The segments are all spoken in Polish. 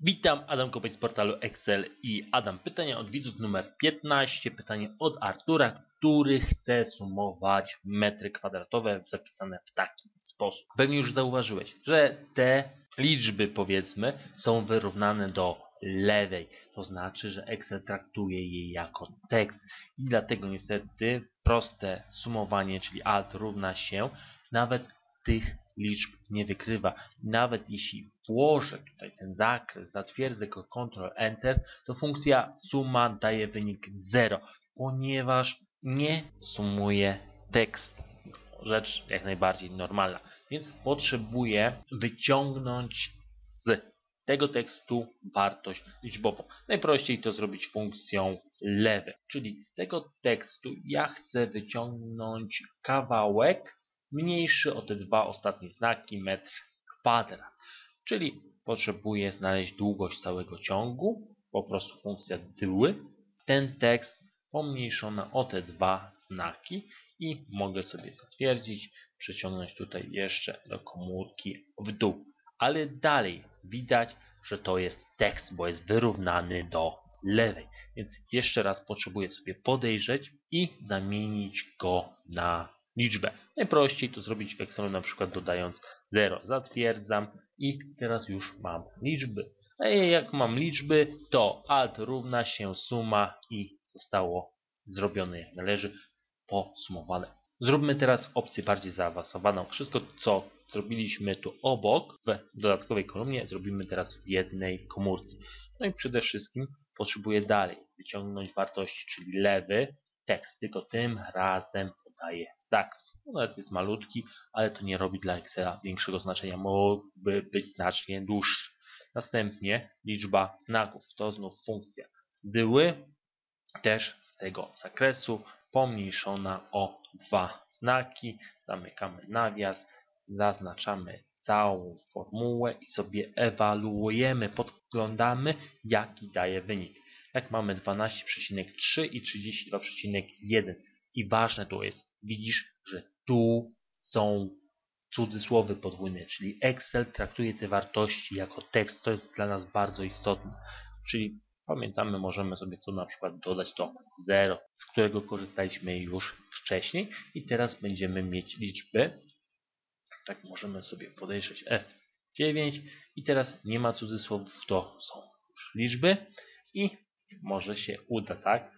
Witam, Adam Kopeć z portalu Excel i Adam. Pytanie od widzów numer 15. Pytanie od Artura, który chce sumować metry kwadratowe zapisane w taki sposób. Pewnie już zauważyłeś, że te liczby, powiedzmy, są wyrównane do lewej. To znaczy, że Excel traktuje je jako tekst i dlatego niestety proste sumowanie, czyli alt równa się, nawet tych liczb nie wykrywa. Nawet jeśli włożę tutaj ten zakres, zatwierdzę go Ctrl Enter, to funkcja suma daje wynik 0, ponieważ nie sumuje tekstu. Rzecz jak najbardziej normalna. Więc potrzebuję wyciągnąć z tego tekstu wartość liczbową. Najprościej to zrobić funkcją lewy, czyli z tego tekstu ja chcę wyciągnąć kawałek mniejszy o te dwa ostatnie znaki metr kwadrat. Czyli potrzebuję znaleźć długość całego ciągu, po prostu funkcja dyły. Ten tekst pomniejszona o te dwa znaki i mogę sobie zatwierdzić, przeciągnąć tutaj jeszcze do komórki w dół. Ale dalej widać, że to jest tekst, bo jest wyrównany do lewej. Więc jeszcze raz potrzebuję sobie podejrzeć i zamienić go na liczbę. Najprościej to zrobić w Excelu na przykład dodając 0. Zatwierdzam i teraz już mam liczby. A jak mam liczby, to alt równa się suma i zostało zrobione jak należy, posumowane. Zróbmy teraz opcję bardziej zaawansowaną. Wszystko, co zrobiliśmy tu obok, w dodatkowej kolumnie, zrobimy teraz w jednej komórce. No i przede wszystkim potrzebuję dalej wyciągnąć wartości, czyli lewy tekst, tylko tym razem podaję zakres. U nas jest malutki, ale to nie robi dla Excela większego znaczenia. Mógłby być znacznie dłuższy. Następnie liczba znaków, to znów funkcja dyły, też z tego zakresu pomniejszona o dwa znaki. Zamykamy nawias, zaznaczamy całą formułę i sobie ewaluujemy, podglądamy jaki daje wynik. Tak mamy 12,3 i 32,1 i ważne to jest, widzisz, że tu są cudzysłowy podwójne, czyli Excel traktuje te wartości jako tekst, to jest dla nas bardzo istotne, czyli pamiętamy, możemy sobie tu na przykład dodać to 0, z którego korzystaliśmy już wcześniej. I teraz będziemy mieć liczby, tak możemy sobie podejrzeć F9 i teraz nie ma cudzysłowów, to są już liczby. I może się uda, tak?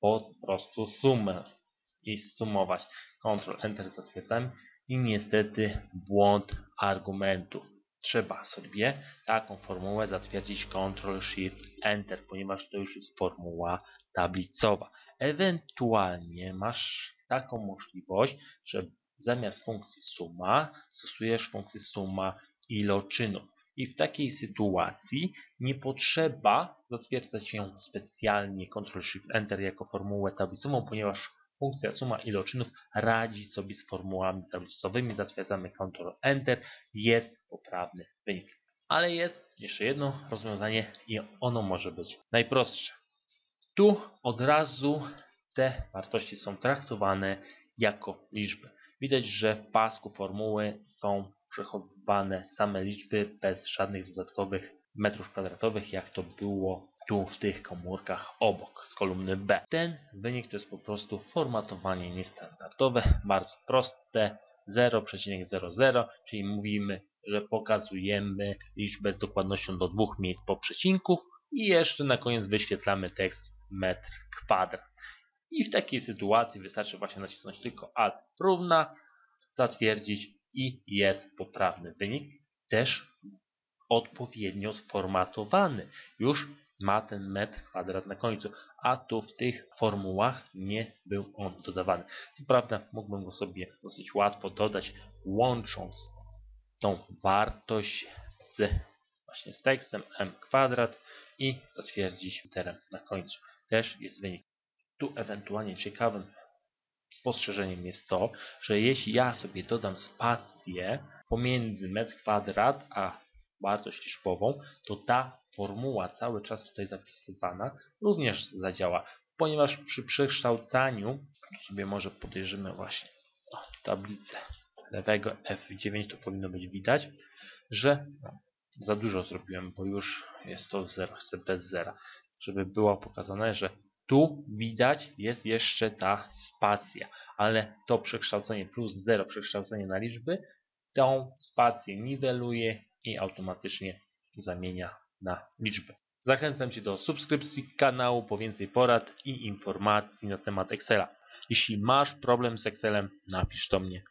Po prostu sumę i sumować. Ctrl Enter zatwierdzam i niestety błąd argumentów. Trzeba sobie taką formułę zatwierdzić Ctrl Shift Enter, ponieważ to już jest formuła tablicowa. Ewentualnie masz taką możliwość, że zamiast funkcji suma stosujesz funkcję suma iloczynów. I w takiej sytuacji nie potrzeba zatwierdzać ją specjalnie Ctrl-Shift-Enter jako formułę tablicową, ponieważ funkcja suma iloczynów radzi sobie z formułami tablicowymi. Zatwierdzamy Ctrl-Enter, jest poprawny wynik. Ale jest jeszcze jedno rozwiązanie i ono może być najprostsze. Tu od razu te wartości są traktowane jako liczby. Widać, że w pasku formuły są przechowywane same liczby bez żadnych dodatkowych metrów kwadratowych, jak to było tu w tych komórkach obok z kolumny B. Ten wynik to jest po prostu formatowanie niestandardowe, bardzo proste, 0,00, czyli mówimy, że pokazujemy liczbę z dokładnością do dwóch miejsc po przecinków i jeszcze na koniec wyświetlamy tekst metr kwadrat. I w takiej sytuacji wystarczy właśnie nacisnąć tylko Alt równa, zatwierdzić i jest poprawny wynik. Też odpowiednio sformatowany. Już ma ten metr kwadrat na końcu, a tu w tych formułach nie był on dodawany. Co prawda mógłbym go sobie dosyć łatwo dodać, łącząc tą wartość z właśnie z tekstem m kwadrat i zatwierdzić literem na końcu. Też jest wynik. Tu ewentualnie ciekawym spostrzeżeniem jest to, że jeśli ja sobie dodam spację pomiędzy metr kwadrat a wartość liczbową, to ta formuła cały czas tutaj zapisywana również zadziała, ponieważ przy przekształcaniu, sobie może podejrzymy właśnie o, tablicę lewego F9, to powinno być widać, że no, za dużo zrobiłem, bo już jest to 0, chcę bez zera, żeby było pokazane, że tu widać jest jeszcze ta spacja, ale to przekształcenie plus 0, przekształcenie na liczby, tą spację niweluje i automatycznie zamienia na liczbę. Zachęcam Cię do subskrypcji kanału po więcej porad i informacji na temat Excela. Jeśli masz problem z Excelem, napisz do mnie